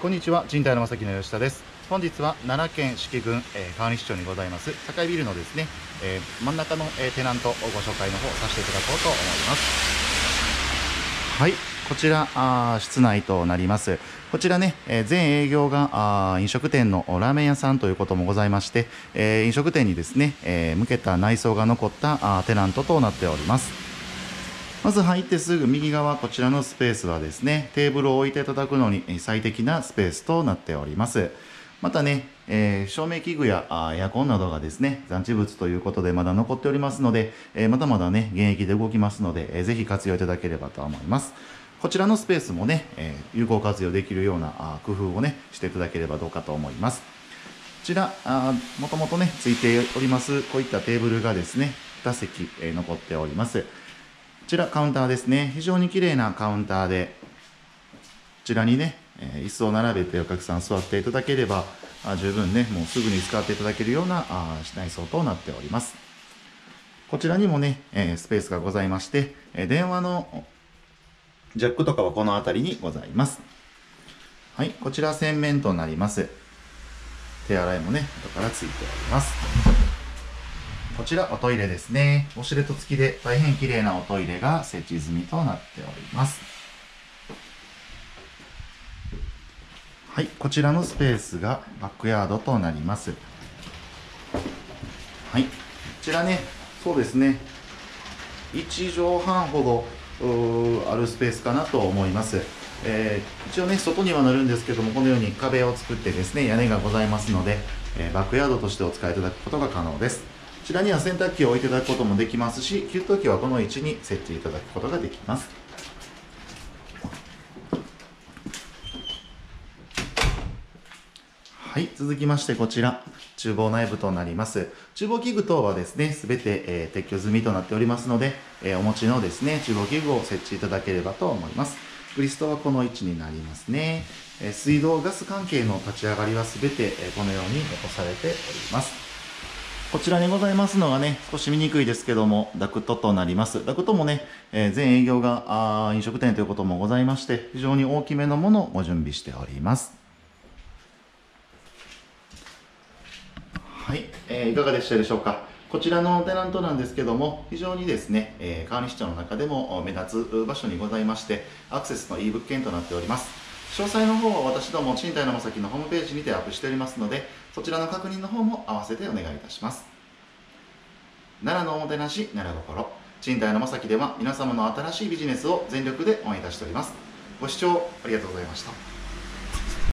こんにちは賃貸の正木の吉田です。本日は奈良県四季郡、えー、川西町にございます高いビルのですね、えー、真ん中の、えー、テナントをご紹介の方させていただこうと思います。はいこちらあ室内となります。こちらね、えー、全営業があ飲食店のラーメン屋さんということもございまして、えー、飲食店にですね、えー、向けた内装が残ったあテナントとなっております。まず入ってすぐ右側こちらのスペースはですねテーブルを置いていただくのに最適なスペースとなっております。またね、えー、照明器具やエアコンなどがですね残地物ということでまだ残っておりますので、えー、まだまだね現役で動きますので、えー、ぜひ活用いただければと思います。こちらのスペースもね、え、有効活用できるようなあ工夫をねしていただければどうかと思います。こちらもともとねついておりますこういったテーブルがですね2席、え、残っております。ちらカウンターですね。非常に綺麗なカウンターで、こちらにね、え、椅子を並べてお客さん座っていただければ、あ十分ね、もうすぐに使っていただけるようなあ内装となっております。こちらにもね、え、スペースがございまして、え、電話のジャックとかはこの辺りにございます。はい、こちら洗面となります。手洗いもね、後からついております。こちらおトイレですね。ウォシュレット付きで大変綺麗なおトイレが設置済みとなっております。はい、こちらのスペースがバックヤードとなります。はい、こちらね、そうですね、1畳半ほどあるスペースかなと思います。えー、一応ね、外にはなるんですけども、このように壁を作ってですね、屋根がございますので、えー、バックヤードとしてお使いいただくことが可能です。ちらには洗濯機を置いていただくこともできますし給湯器はこの位置に設置いただくことができますはい、続きましてこちら、厨房内部となります。厨房器具等はですね、すべて、えー、撤去済みとなっておりますので、えー、お持ちのですね、厨房器具を設置いただければと思います。グリストはこの位置になりますね。えー、水道、ガス関係の立ち上がりはすべて、えこのように残されております。こちらにございますのがね、少し見にくいですけども、ダクトとなります。ダクトもね、えー、全営業があ飲食店ということもございまして、非常に大きめのものをご準備しております。はい、えー、いかがでしたでしょうか。こちらのテナントなんですけども、非常にですね、えー、川西町の中でも目立つ場所にございまして、アクセスのいい物件となっております。詳細の方は私ども賃貸のまさきのホームページにてアップしておりますのでそちらの確認の方も併せてお願いいたします。奈良のおもてなし奈良心。賃貸のまさきでは皆様の新しいビジネスを全力で応援いたしております。ご視聴ありがとうございました。